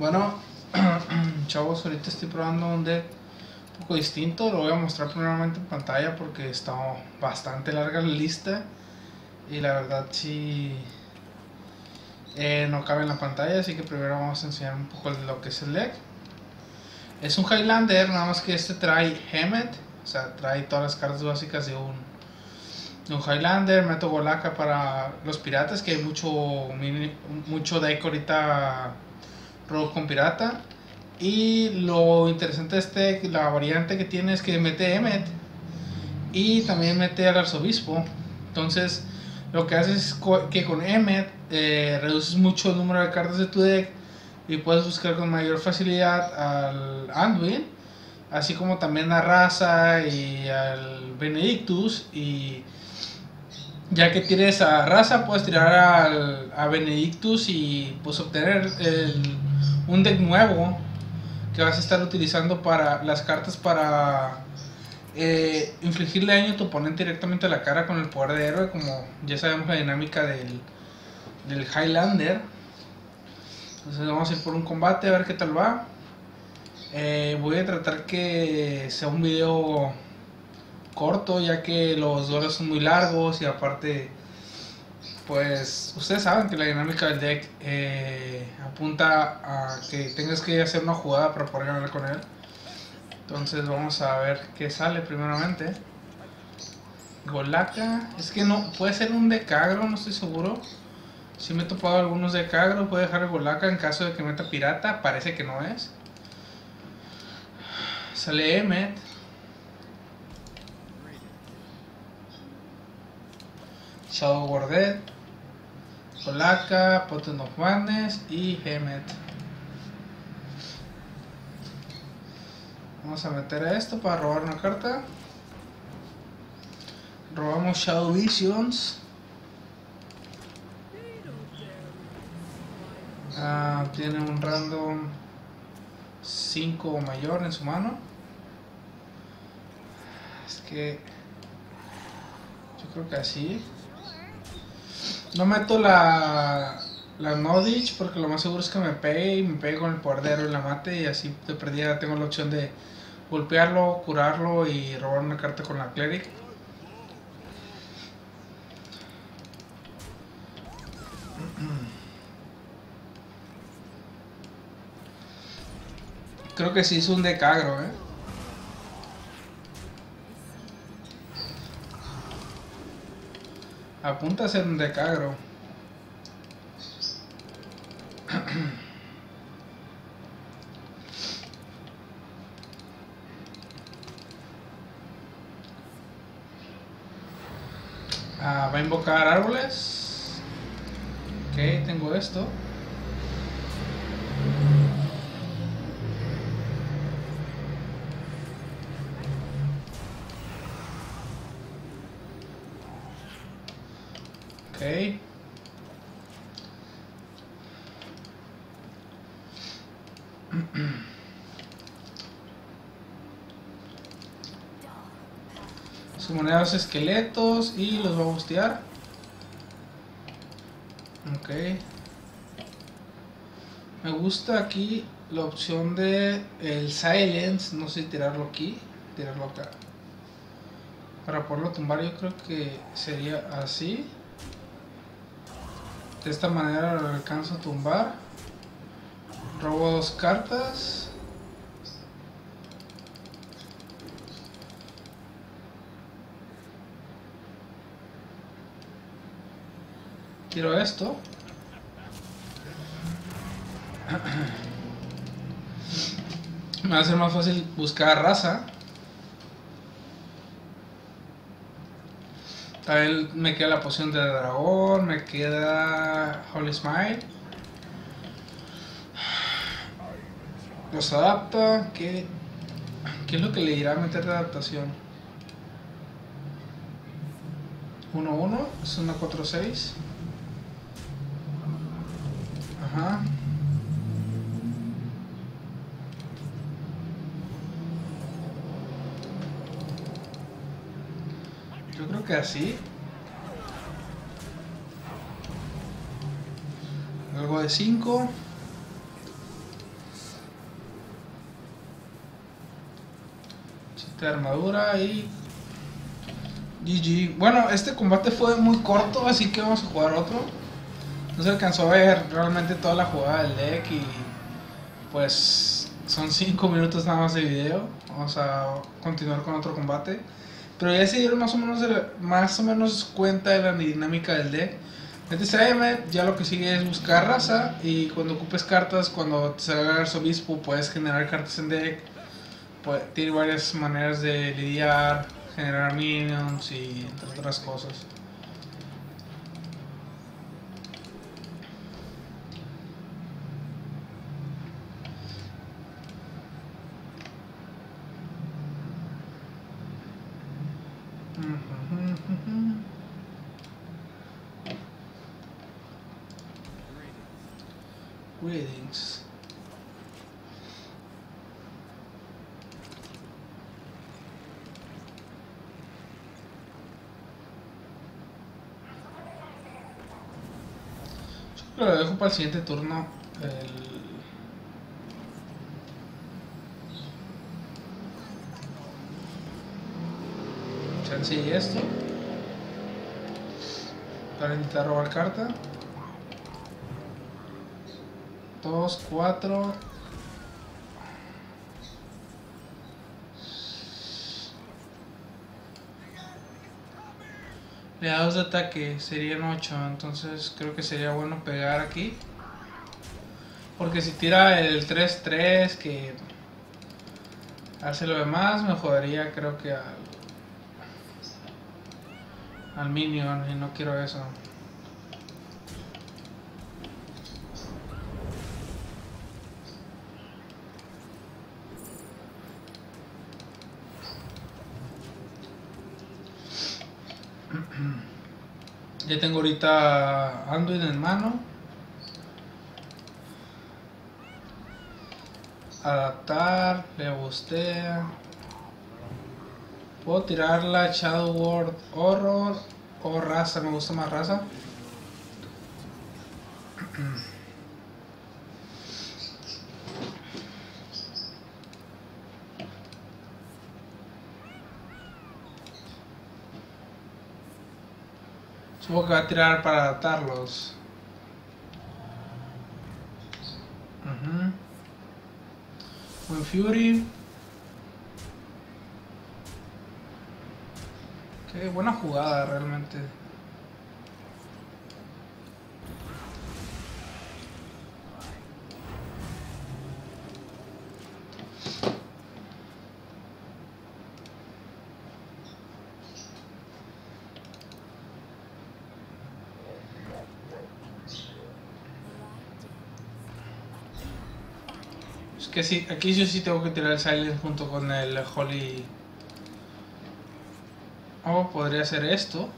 Bueno, chavos, ahorita estoy probando un deck un poco distinto. Lo voy a mostrar primeramente en pantalla porque está bastante larga la lista. Y la verdad sí eh, no cabe en la pantalla, así que primero vamos a enseñar un poco lo que es el deck. Es un Highlander, nada más que este trae Hemet, o sea, trae todas las cartas básicas de un, un Highlander. Meto Golaka para los piratas, que hay mucho, mucho deck ahorita robo con pirata. Y lo interesante de este, la variante que tiene es que mete Emmet y también mete al arzobispo. Entonces, lo que hace es que con Emmet eh, reduces mucho el número de cartas de tu deck y puedes buscar con mayor facilidad al Anduin, así como también a Raza y al Benedictus. Y ya que tienes a Raza, puedes tirar al, a Benedictus y pues obtener el un deck nuevo que vas a estar utilizando para las cartas para eh, infligirle daño a tu oponente directamente a la cara con el poder de héroe, como ya sabemos la dinámica del, del Highlander. Entonces vamos a ir por un combate a ver qué tal va. Eh, voy a tratar que sea un video corto ya que los duelos son muy largos y aparte pues ustedes saben que la dinámica del deck eh, apunta a que tengas que hacer una jugada para poder ganar con él. Entonces vamos a ver qué sale primeramente. Golaka, es que no, puede ser un decagro, no estoy seguro. Si me he topado algunos decagro, puede dejar el Golaka en caso de que meta pirata, parece que no es. Sale Emmet. Shadow Gordet. Polaca, Potent of Madness y Hemet. Vamos a meter a esto para robar una carta. Robamos Shadow Visions. Ah, tiene un random 5 o mayor en su mano. Es que yo creo que así. No meto la, la Nodich porque lo más seguro es que me pegue y me pegue con el pordero y la mate y así de perdida tengo la opción de golpearlo, curarlo y robar una carta con la Cleric. Creo que sí es un decagro, eh. Apunta a ser un decagro. Ah, va a invocar árboles. Ok, tengo esto. Su moneda los esqueletos y los va a bustear. Ok. Me gusta aquí la opción de el silence, no sé tirarlo aquí, tirarlo acá. Para poderlo tumbar yo creo que sería así. De esta manera lo alcanzo a tumbar. Robo dos cartas. Quiero esto. Me va a ser más fácil buscar raza. También me queda la poción de dragón, me queda Holy Smile. Los adapta, ¿qué, ¿qué es lo que le irá a meter de adaptación? 1-1, es una 4-6. Ajá. así Algo de 5. Chiste de armadura y... GG. Bueno, este combate fue muy corto, así que vamos a jugar otro. No se alcanzó a ver realmente toda la jugada del deck y... Pues son 5 minutos nada más de video. Vamos a continuar con otro combate. Pero ya se dieron más o menos, más o menos cuenta de la dinámica del deck. Este TCM ya lo que sigue es buscar raza y cuando ocupes cartas, cuando te salga el arzobispo puedes generar cartas en deck. tiene varias maneras de lidiar, generar minions y entre otras cosas. Greetings. Yo creo que lo dejo para el siguiente turno. El... Y esto. Para intentar robar carta. 2, 4. Leados de ataque serían 8, entonces creo que sería bueno pegar aquí. Porque si tira el 3-3 que hace lo demás, me jodería creo que al, al minion y no quiero eso. Ya tengo ahorita Anduin en mano. Adaptar, le gustea. Puedo tirar la Shadow World Horror o raza, me gusta más raza. Supongo que va a tirar para adaptarlos. Uh Fury. Qué buena jugada realmente. que sí, aquí yo sí tengo que tirar el Silence junto con el Holy. Podría ser esto.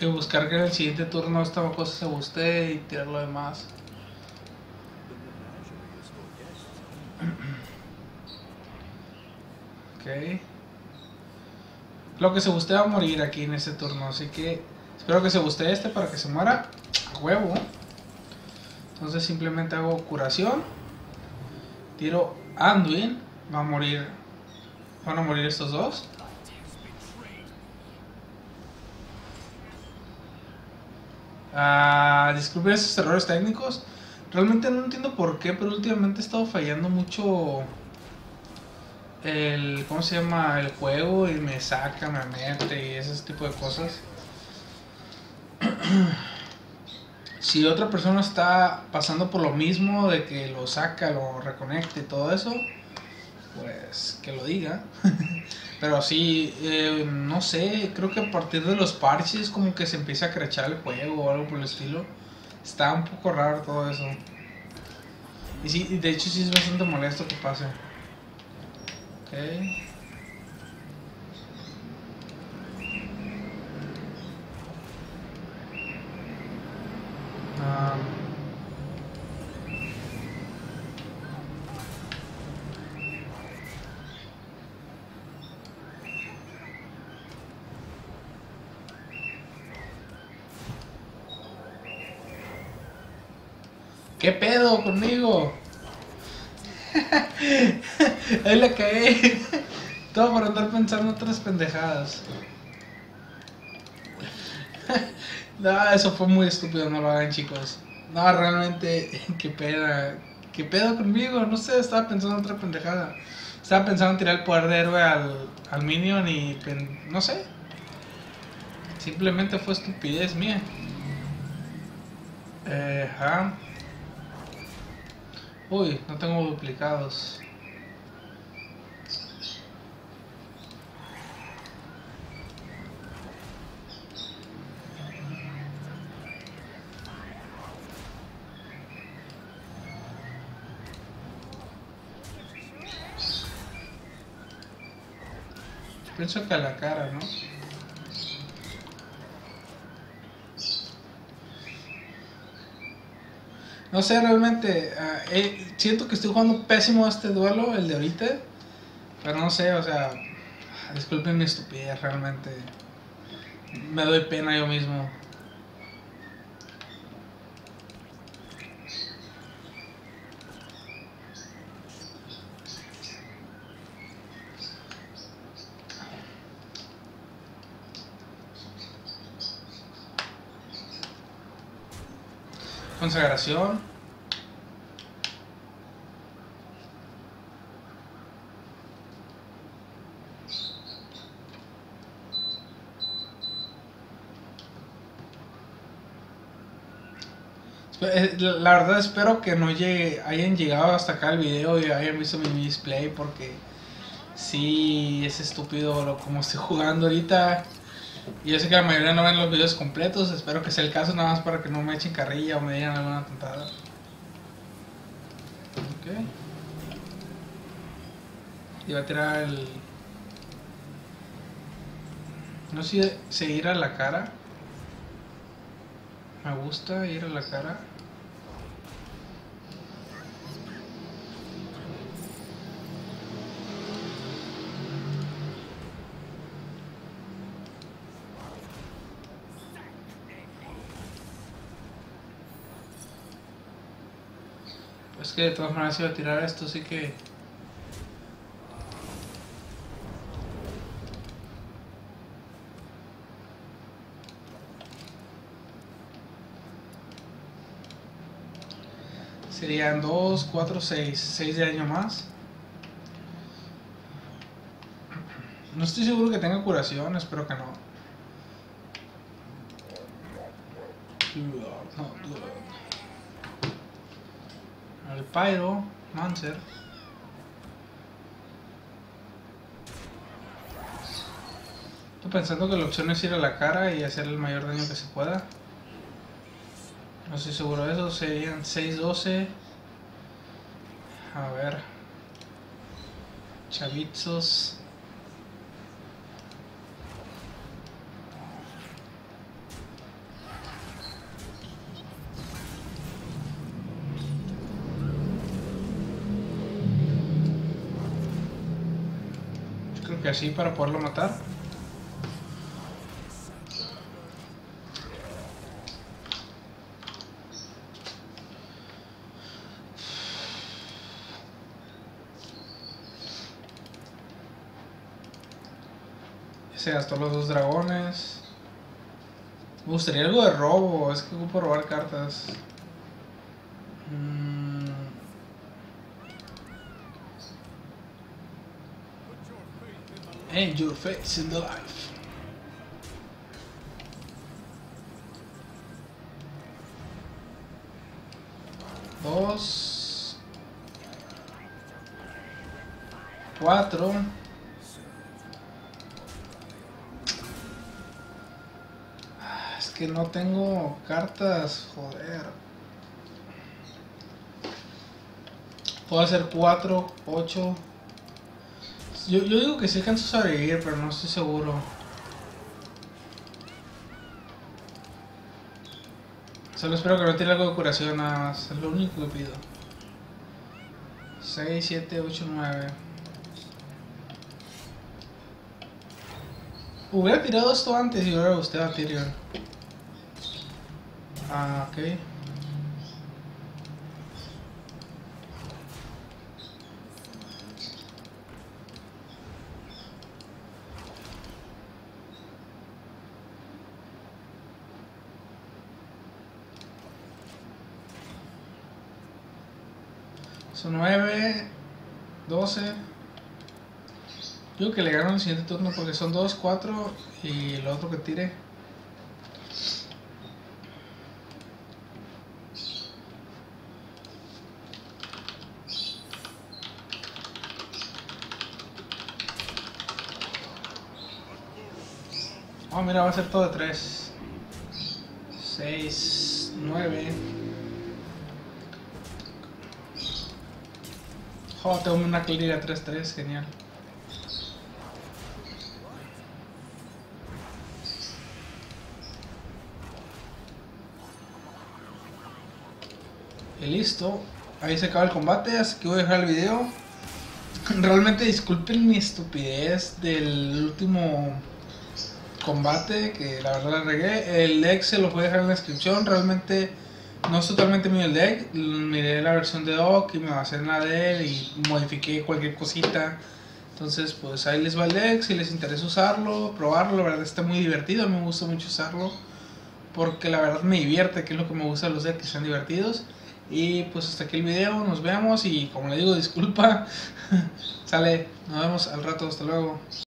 Y buscar que en el siguiente turno esta cosa se guste y tirar lo demás. ok. Lo que se guste va a morir aquí en este turno, así que espero que se guste este para que se muera a huevo. Entonces simplemente hago curación. Tiro Anduin. Va a morir. Van a morir estos dos. Ah, disculpen esos errores técnicos. Realmente no entiendo por qué, pero últimamente he estado fallando mucho el, ¿cómo se llama? El juego y me saca, me mete y ese tipo de cosas. si otra persona está pasando por lo mismo de que lo saca, lo reconecte y todo eso, pues que lo diga. Pero sí, eh, no sé, creo que a partir de los parches como que se empieza a crechar el juego o algo por el estilo. Está un poco raro todo eso. Y sí, de hecho sí es bastante molesto que pase. Okay. ¿Qué pedo conmigo? Ahí la caí. Todo por andar pensando otras pendejadas no, eso fue muy estúpido, no lo hagan chicos. No, realmente, qué pena. ¿Qué pedo conmigo? No sé, estaba pensando en otra pendejada. Estaba pensando en tirar el poder de héroe al, al Minion y no sé. Simplemente fue estupidez mía. Eh. Uy, no tengo duplicados. Pienso que a la cara, ¿no? No sé, realmente, ah, eh, siento que estoy jugando pésimo este duelo, el de ahorita. Pero no sé, o sea, disculpen mi estupidez, realmente. Me doy pena yo mismo. Consagración. Eh, la verdad espero que no llegue, hayan llegado hasta acá el video y hayan visto mi display porque si es estúpido lo como estoy jugando ahorita. Y yo sé que la mayoría no ven los videos completos, espero que sea el caso nada más para que no me echen carrilla o me digan alguna tontada. Ok. Y va a tirar el... No sé si ir a la cara. Me gusta ir a la cara. Es que de todas maneras iba a tirar esto, así que... Serían 2, 4, 6. 6 de año más. No estoy seguro que tenga curación, espero que no. No, el Pyro, Mancer. Estoy pensando que la opción es ir a la cara y hacer el mayor daño que se pueda. No estoy seguro de eso, serían 6-12. A ver. Así para poderlo matar. Se gastó los dos dragones. Me gustaría algo de robo, es que ocupo robar cartas. And your face in the life. Dos. Cuatro. Es que no tengo cartas, joder. Puedo hacer cuatro, ocho, yo, yo digo que sí alcanzo a sobrevivir, pero no estoy seguro. Solo espero que no tiene algo de curación nada más. Es lo único que pido. 6, 7, 8, 9. Hubiera tirado esto antes y hubiera gustado a Tyrion. Ah, ok. Son 9, 12. Digo que le gano el siguiente turno porque son 2, 4 y el otro que tire. Oh, mira, va a ser todo de 3. 6, 9. Oh, tengo una clínica 3-3, genial. Y listo. Ahí se acaba el combate, así que voy a dejar el video. Realmente disculpen mi estupidez del último combate, que la verdad la regué. El deck se lo voy a dejar en la descripción. Realmente no es totalmente mío el deck. Miré la versión de Doc y me basé en la de él y modifiqué cualquier cosita. Entonces, pues ahí les va el deck. Si les interesa usarlo, probarlo, la verdad está muy divertido. Me gusta mucho usarlo porque la verdad me divierte, que es lo que me gusta los decks, que sean divertidos. Y pues hasta aquí el video, nos vemos y como le digo, disculpa. Sale, nos vemos al rato, hasta luego.